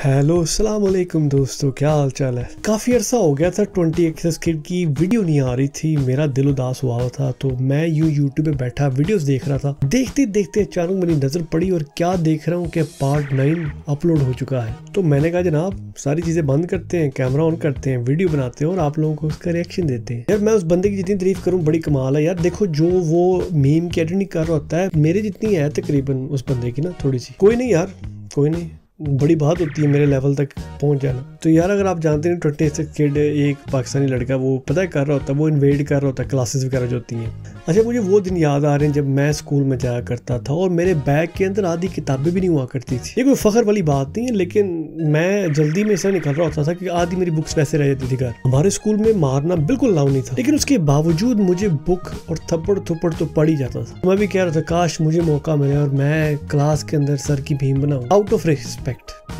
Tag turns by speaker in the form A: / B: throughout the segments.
A: Hello अस्सलाम वालेकुम दोस्तों, क्या हाल चाल है? काफ़ी अर्सा हो गया था, ट्वेंटी एक्सेस की वीडियो नहीं आ रही थी, मेरा दिल उदास हुआ था तो मैं यूँ यूट्यूब पे बैठा वीडियोस देख रहा था। देखते देखते अचानक मेरी नज़र पड़ी और क्या देख रहा हूँ कि पार्ट नाइन अपलोड हो चुका है। तो मैंने कहा, जनाब, सारी चीज़ें बंद करते हैं कैमरा ऑन करते हैं वीडियो बनाते हैं और आप लोगों को उसका रिएक्शन देते हैं। यार, मैं उस बंदे की जितनी तारीफ़ करूँ, बड़ी कमाल है। यार, देखो, जो वो मीम की एडिटिंग कर रहा होता है, मेरे जितनी है तकरीबन उस बंदे की ना, थोड़ी सी। कोई नहीं यार, कोई नहीं। बड़ी बात होती है मेरे लेवल तक पहुँच जाना। तो यार, अगर आप जानते हैं ट्वेंटी सिक्स किड एक पाकिस्तानी लड़का, वो पता कर रहा होता है, वो इन्वेट कर रहा होता है क्लासेस वगैरह जो होती हैं। अच्छा मुझे वो दिन याद आ रहे हैं जब मैं स्कूल में जाया करता था और मेरे बैग के अंदर आधी किताबें भी नहीं हुआ करती थी। ये कोई फ़ख्र वाली बात नहीं है, लेकिन मैं जल्दी में ऐसा निकल रहा होता था कि आधी मेरी बुक्स वैसे रह जाती थी घर। हमारे स्कूल में मारना बिल्कुल लाउ नहीं था, लेकिन उसके बावजूद मुझे बुक और थप्पड़ थप्पड़ तो पड़ ही जाता था। मैं भी कह रहा था, काश मुझे मौका मिले और मैं क्लास के अंदर सर की भीम बनाऊँ। Out of respect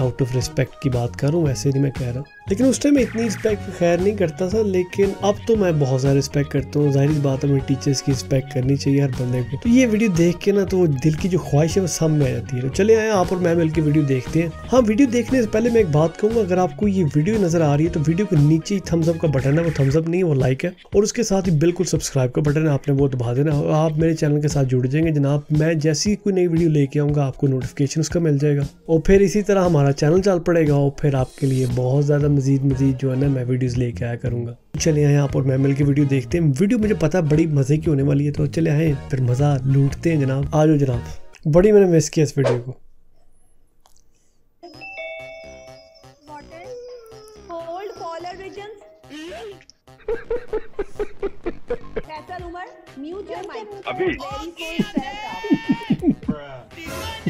A: out of respect की बात करूँ वैसे नहीं मैं कह रहा। हूँ लेकिन उस टाइम इतनी रिस्पेक्ट खैर नहीं करता था, लेकिन अब तो मैं बहुत ज़्यादा रिस्पेक्ट करता हूँ। ज़ाहिर बात है, मेरी टीचर्स की रिस्पेक्ट करनी चाहिए हर बंदे को। तो ये वीडियो देख के ना तो दिल की जो ख्वाहिश है, वो सामने आ जाती है। तो चले आए आप और मैं मिलकर वीडियो देखते हैं। हाँ वीडियो देखने से पहले मैं एक बात कहूँगा, अगर आपको ये वीडियो नज़र आ रही है तो वीडियो के नीचे ही थम्स अप का बटन है, वो थम्स अप नहीं है, वो लाइक है। और उसके साथ ही बिल्कुल सब्सक्राइब का बटन है, आपने वो दबा देना। आप मेरे चैनल के साथ जुड़ जाएँगे, जनाब। मैं जैसी कोई नई वीडियो लेके आऊँगा, आपको नोटिफिकेशन उसका मिल जाएगा। और फिर इसी तरह हमारा चैनल चल पड़ेगा और फिर आपके लिए बहुत ज़्यादा मजीद मजीद जो है ना मैं वीडियोस लेके आया करूँगा। चले आए आप और मैं मिल के वीडियो देखते हैं। वीडियो मुझे पता बड़ी मज़े की होने वाली है तो चले आए फिर मज़ा लूटते हैं जनाब। आ जाओ जनाब। बड़ी मैंने मिस किया इस वीडियो को।
B: Hold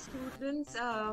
C: students. Uh,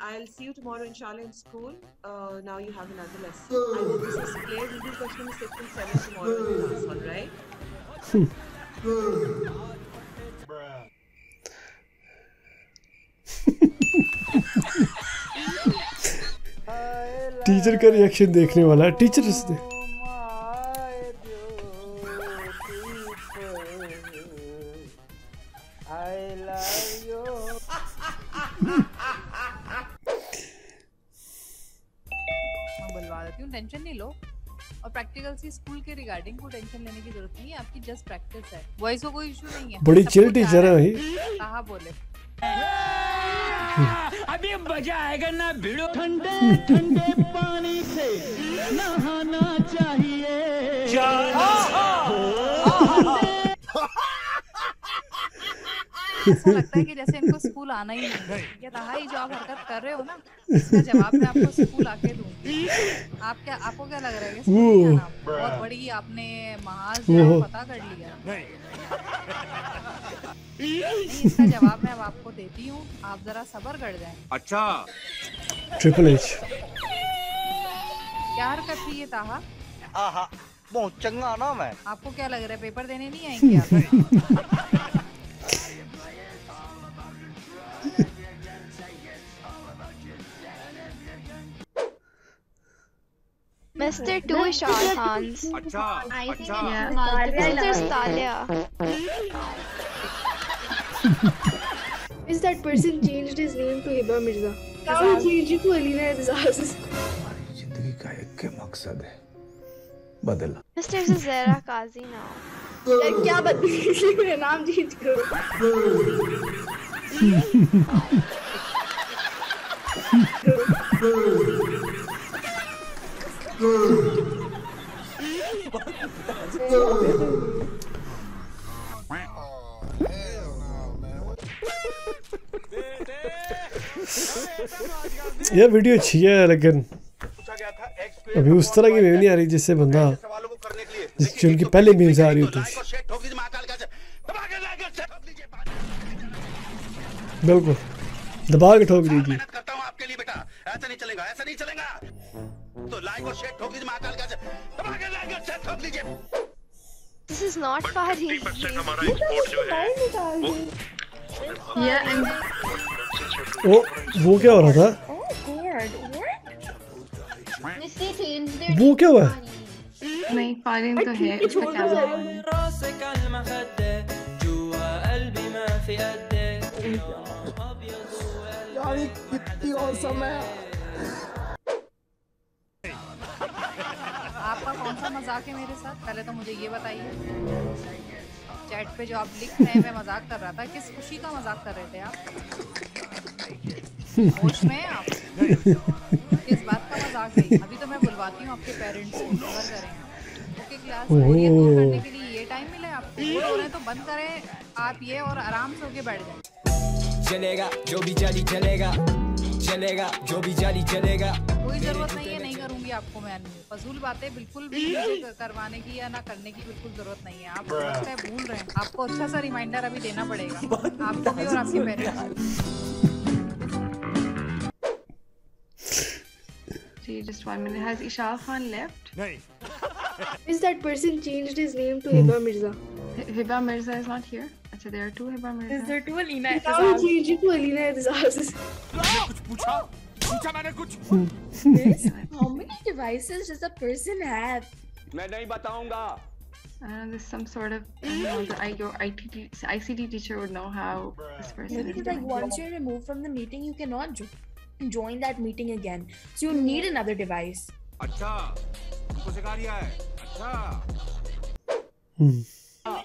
C: I'll see you tomorrow, inshallah, in school. Uh, now you have another lesson. I hope this is clear. We'll be question number six and seven tomorrow in class. All right.
A: Teacher का reaction देखने वाला है teacher
D: just practice है। Voice को कोई issue नहीं है।
A: बड़ी चिल टीचर है भाई
D: कहा बोले?
E: अभी मज़ा आएगा ना भिड़ो। ठंडे ठंडे पानी से नहाना चाहिए।
D: ऐसा लगता है कि जैसे इनको स्कूल आना ही नहीं है। ये रहा ही जो आप हरकत कर रहे हो ना इसका जवाब मैं आपको स्कूल आके दूँगी। आप क्या आपको क्या लग रहा है? बहुत बड़ी आपने महाज पता कर लिया। इसका जवाब मैं अब आपको देती हूँ। आप जरा सबर कर जाएँ।
F: अच्छा।
A: ट्रिपल एच
D: क्या हरकत थी ये ताहा?
G: आहा बहुत चंगा ना मैं
D: आपको क्या लग रहा है पेपर देने नहीं आएँगे आप?
H: Mr. Two Shah Hans.
F: अच्छा अच्छा
H: Mr. Stalia.
I: Is that person changed his name to Hiba Mirza? Now he changed it to Alina Erzaz.
J: जिंदगी का एक ही मकसद है बदलना
H: Mr. Zazera Kazi now.
I: यार क्या बदतमीजी मेरा नाम चेंज करो
A: ये वीडियो अच्छी है, लेकिन अभी उस तरह की मीम नहीं आ रही जिससे बंदा जिस जो उनकी पहले मीम से आ रही थी। बिल्कुल। दबा के ठोक दीजिए।
F: ऐसा नहीं चलेगा, ऐसा नहीं चलेगा। तो लाइक और शेयर ठोक लीजिए महाकाल का दबा के लाइक और शेयर ठोक लीजिए
H: This is not funny.
F: हमारा एक्सपोर्ट जो है
I: Yeah, and
A: वो वो क्या हो रहा था? वो क्या हुआ? है
I: नहीं फारिन तो है उसका क्या नाम है?
D: आपका कौन सा मज़ाक है मेरे साथ? पहले तो मुझे ये बताइए। चैट पे जो आप लिख रहे हैं मैं मज़ाक कर रहा था। किस खुशी का मज़ाक कर रहे थे आप? होश में आप? किस बात का मज़ाक अभी तो मैं बुलवाती हूँ आपके पेरेंट्स को। करें। ओके क्लास दूर करने के लिए ये टाइम मिला है आपको? बोर रहे हैं तो बंद करें। आप ये और आराम से होके बैठ जाएँ।
E: चलेगा जो भी जाली चलेगा। चलेगा जो भी जाली चलेगा।
D: कोई ज़रूरत नहीं है। आपको मैं फजूल बातें बिल्कुल भी करवाने की या ना करने की बिल्कुल ज़रूरत नहीं है आप लगता है भूल रहे हैं आपको अच्छा सा रिमाइंडर अभी देना पड़ेगा आपको भी और आपके parents
I: ji just one minute has Ishal Khan left
K: Is that person changed his name to Hiba Mirza?
I: H- Hiba Mirza is not here अच्छा there are two Hiba Mirza
K: Is there two Alina Now he changed it to Alina Etzaz.
I: Yes.
K: How many devices does a person have?
E: मैं नहीं बताऊंगा
I: I don't know, there's some sort of, I don't know, the, I, your ITT, ICT teacher would know how this person is
K: Because like
I: doing.
K: once you're removed from the meeting, you cannot jo- join that meeting again. So you need another device.
E: अच्छा तुमको सिखा दिया है अच्छा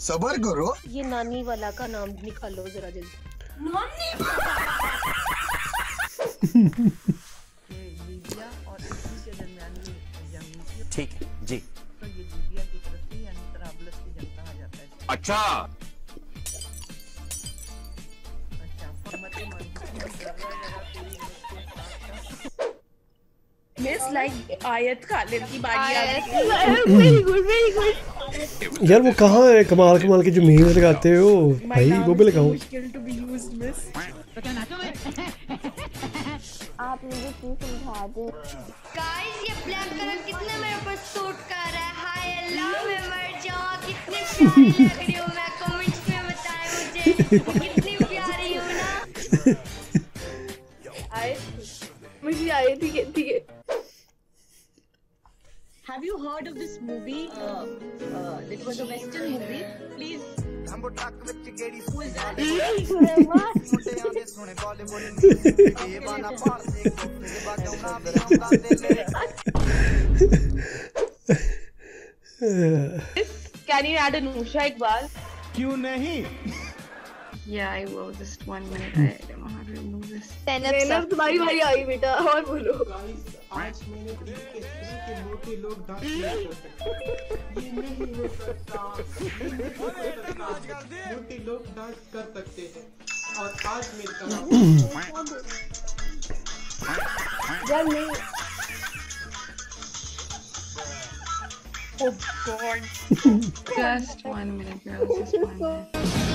L: सबर करो।
B: ये नानी वाला का नाम निकालो जरा जल्दी।
C: नानी?
F: ठीक जी। अच्छा।
K: मिस लाइक आयत का
H: लेकिन
K: बारी वेरी गुड वेरी गुड
A: यार वो कहाँ है? कमाल कमाल के जो मीम्स लगाते हो। भाई वो भी लगाओ.
M: आप मुझे क्यों समझा दो गाइस ये ब्लैक कलर कितने मेरे ऊपर सूट कर रहा है? हाय अल्लाह मैं मर जाऊँ। कितने लग रही हूँ? मैं कमेंट्स में बताएँ मुझे। कितनी
B: Have you heard of this movie? Uh, uh, it was a Western movie. Please. Who is that?
K: Can you add Anusha Iqbal?
E: क्यों नहीं?
I: Yeah, I will. Just one minute. I don't know how to remove this.
K: तुम्हारी बारी आई बेटा और बोलो.
J: आज मैंने कि मोटे लोग डांस नहीं कर सकते ये नहीं हो सकता ये नहीं हो सकता मोटे लोग डांस कर सकते हैं और आज मैं
K: यार नहीं. Oh God.
I: Just one minute, girls. Just one minute.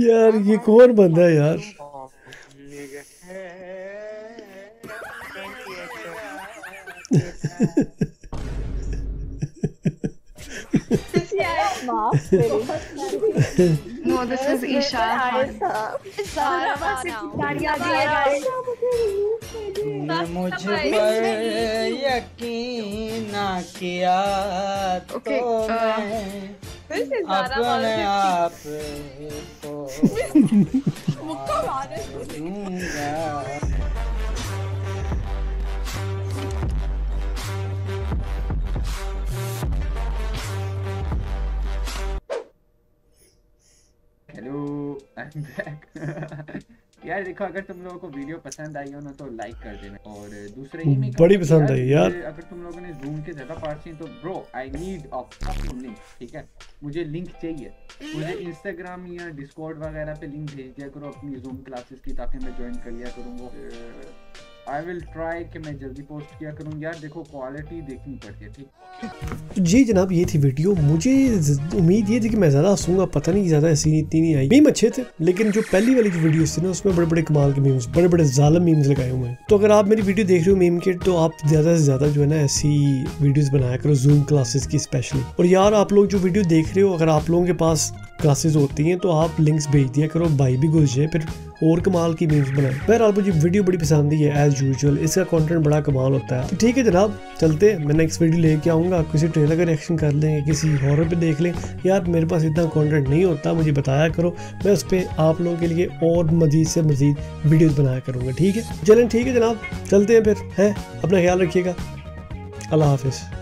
A: यार ये कौन बंदा है यार?
I: No, this is Isha.
N: मुझ पर यकीन ना किया तो मैं अपने आप को यार देखो अगर तुम लोगों को वीडियो पसंद आई हो ना तो लाइक कर देना। और दूसरे ही में
A: बड़ी पसंद आई यार।
N: अगर तुम लोगों ने जूम के ज़्यादा पार्ट सीन तो bro I need a fucking link ठीक है? मुझे लिंक चाहिए। मुझे इंस्टाग्राम या डिस्कॉर्ड वगैरह पे लिंक भेज दिया करो अपनी जूम क्लासेस की ताकि मैं ज्वाइन कर लिया करूँगा। आई विल ट्राई कि मैं जल्दी पोस्ट किया करूँ। यार देखो क्वालिटी देखनी पड़ती है, ठीक?
A: तो जी जनाब, ये थी वीडियो मुझे उम्मीद ये थी कि मैं ज़्यादा हंसूँगा, पता नहीं ज़्यादा ऐसी इतनी नहीं आई। मीम अच्छे थे, लेकिन जो पहली वाली जो वीडियोस थी ना, उसमें बड़े बड़े कमाल के मीम्स बड़े बड़े जालम मीम्स लगाए हुए हैं। तो अगर आप मेरी वीडियो देख रहे हो मीम के तो आप ज़्यादा से ज़्यादा जो है ना, ऐसी वीडियोस बनाया करो जूम क्लासेस की स्पेशली और यार, आप लोग जो वीडियो देख रहे हो, अगर आप लोगों के पास क्लासेस होती हैं तो आप लिंक्स भेज दिया करो भाई भी घुस जाए, फिर और कमाल की मीम्स बनाए। बहरहाल मुझे वीडियो बड़ी पसंद ही है एज यूजुअल इसका कंटेंट बड़ा कमाल होता है। तो ठीक है जनाब, चलते मैं नेक्स्ट वीडियो लेके आऊँगा। किसी ट्रेलर का रिएक्शन कर लेंगे किसी हॉरर पे देख लें। यार, मेरे पास इतना कॉन्टेंट नहीं होता, मुझे बताया करो। मैं उस पर आप लोगों के लिए और मजीद से मजीद वीडियोस बनाया करूँगा, ठीक है? चलें, ठीक है जनाब। चलते हैं फिर, हैं? अपना ख्याल रखिएगा। अल्लाह हाफिज़।